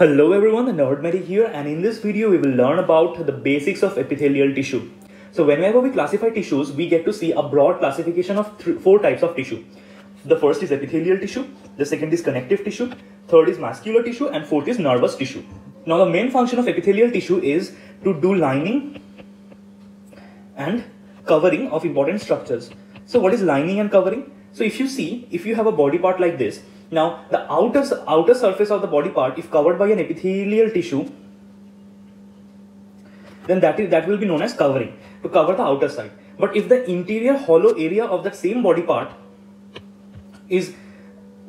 Hello everyone, the Nerdmedic here and in this video we will learn about the basics of epithelial tissue. So whenever we classify tissues, we get to see a broad classification of four types of tissue. The first is epithelial tissue, the second is connective tissue, third is muscular tissue and fourth is nervous tissue. Now the main function of epithelial tissue is to do lining and covering of important structures. So what is lining and covering? So if you see, if you have a body part like this, now the outer, outer surface of the body part, if covered by an epithelial tissue, then that, is, that will be known as covering, to cover the outer side. But if the interior hollow area of that same body part is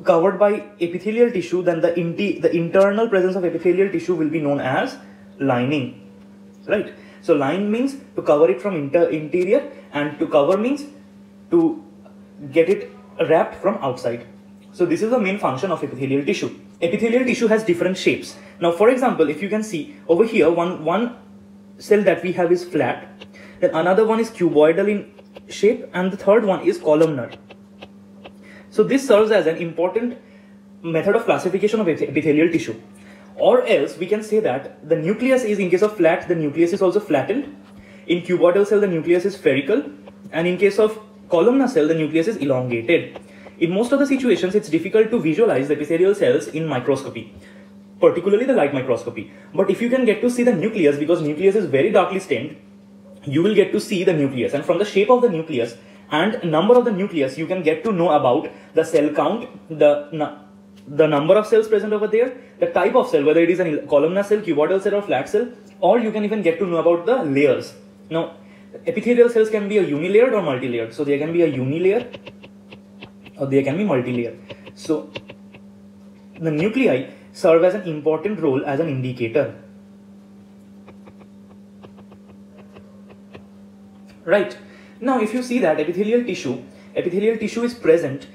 covered by epithelial tissue, then the, the internal presence of epithelial tissue will be known as lining, right? So line means to cover it from inter interior and to cover means to get it wrapped from outside. So this is the main function of epithelial tissue. Epithelial tissue has different shapes. Now, for example, if you can see over here, one, one cell that we have is flat, then another one is cuboidal in shape, and the third one is columnar. So this serves as an important method of classification of epithelial tissue. Or else we can say that the nucleus is, in case of flat, the nucleus is also flattened. In cuboidal cell, the nucleus is spherical. And in case of columnar cell, the nucleus is elongated. In most of the situations, it's difficult to visualize the epithelial cells in microscopy, particularly the light microscopy. But if you can get to see the nucleus, because nucleus is very darkly stained, you will get to see the nucleus. And from the shape of the nucleus and number of the nucleus, you can get to know about the cell count, the the number of cells present over there, the type of cell, whether it is a columnar cell, cuboidal cell, or flat cell, or you can even get to know about the layers. Now, epithelial cells can be a unilayered or multilayered. So there can be a unilayer or they can be multi-layer. So the nuclei serve as an important role as an indicator. Right. Now if you see that epithelial tissue, epithelial tissue is present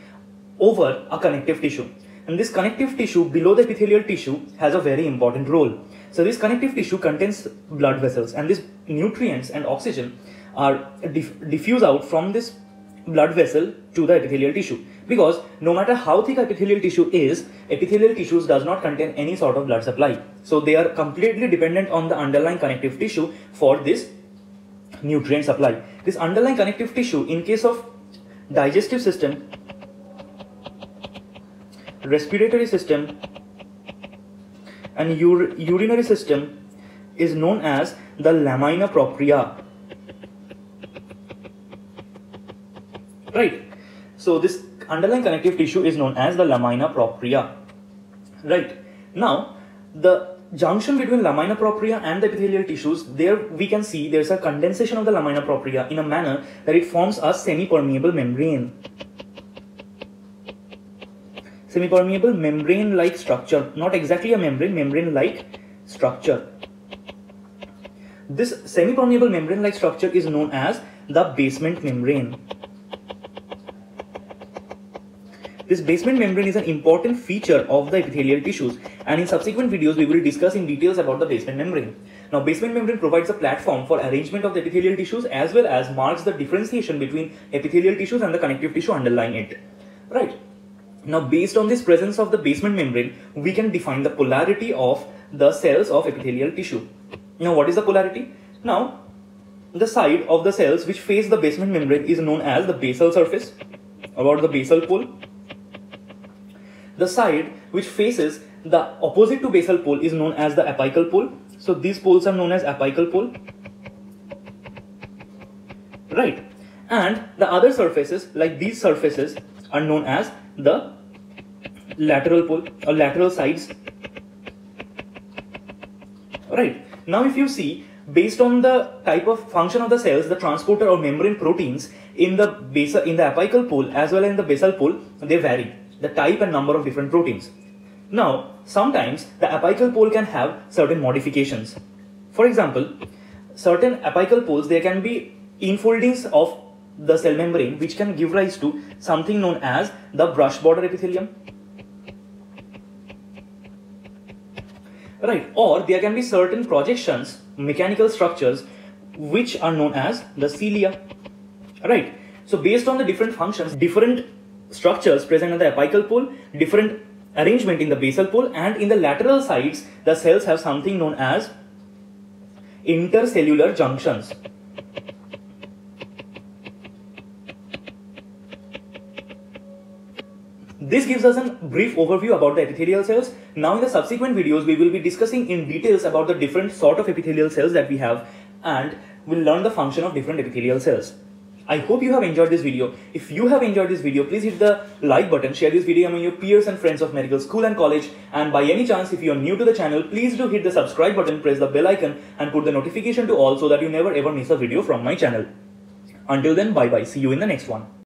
over a connective tissue. And this connective tissue below the epithelial tissue has a very important role. So this connective tissue contains blood vessels and these nutrients and oxygen are diff diffuse out from this blood vessel to the epithelial tissue. Because no matter how thick epithelial tissue is epithelial tissues does not contain any sort of blood supply. So they are completely dependent on the underlying connective tissue for this nutrient supply. This underlying connective tissue in case of digestive system respiratory system and ur urinary system is known as the lamina propria right. So this underlying connective tissue is known as the lamina propria. Right. Now the junction between lamina propria and the epithelial tissues there we can see there's a condensation of the lamina propria in a manner that it forms a semi-permeable membrane. Semi-permeable membrane like structure. Not exactly a membrane membrane like structure. This semi-permeable membrane like structure is known as the basement membrane This basement membrane is an important feature of the epithelial tissues and in subsequent videos we will discuss in details about the basement membrane. Now basement membrane provides a platform for arrangement of the epithelial tissues as well as marks the differentiation between epithelial tissues and the connective tissue underlying it. Right. Now based on this presence of the basement membrane, we can define the polarity of the cells of epithelial tissue. Now what is the polarity? Now the side of the cells which face the basement membrane is known as the basal surface about the basal pole the side which faces the opposite to basal pole is known as the apical pole. So these poles are known as apical pole. Right. And the other surfaces like these surfaces are known as the lateral pole or lateral sides. Right. Now if you see based on the type of function of the cells, the transporter or membrane proteins in the basal in the apical pole as well as in the basal pole, they vary the type and number of different proteins. Now, sometimes the apical pole can have certain modifications. For example, certain apical poles, there can be infoldings of the cell membrane which can give rise to something known as the brush border epithelium. Right, or there can be certain projections, mechanical structures which are known as the cilia. Right, so based on the different functions, different structures present at the apical pole, different arrangement in the basal pole and in the lateral sides the cells have something known as intercellular junctions. This gives us a brief overview about the epithelial cells. Now in the subsequent videos, we will be discussing in details about the different sort of epithelial cells that we have and we'll learn the function of different epithelial cells. I hope you have enjoyed this video. If you have enjoyed this video, please hit the like button, share this video among your peers and friends of medical school and college. And by any chance, if you are new to the channel, please do hit the subscribe button, press the bell icon and put the notification to all so that you never ever miss a video from my channel. Until then, bye bye. See you in the next one.